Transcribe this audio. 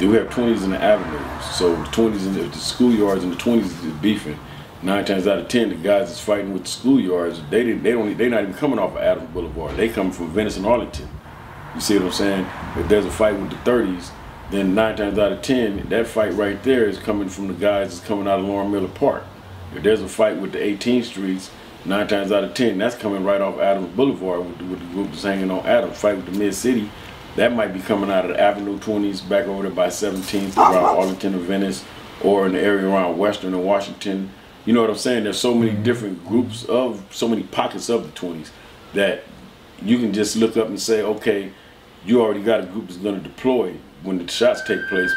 then we have 20s in the avenues. So the 20s in the, the schoolyards and the 20s is beefing. Nine times out of ten, the guys that's fighting with the schoolyards, they didn't, they don't, they're not even coming off of Adams Boulevard. They come from Venice and Arlington. You see what I'm saying? If there's a fight with the 30s, then nine times out of ten, that fight right there is coming from the guys that's coming out of Loren Miller Park. If there's a fight with the 18th streets, nine times out of ten, that's coming right off Adams Boulevard with the, with the group that's hanging on Adams. Fight with the Mid City, that might be coming out of the Avenue 20s back over there by 17th around Arlington or Venice, or in the area around Western and Washington. You know what I'm saying? There's so many mm-hmm. different groups of, so many pockets of the 20s that you can just look up and say, okay, you already got a group that's going to deploy when the shots take place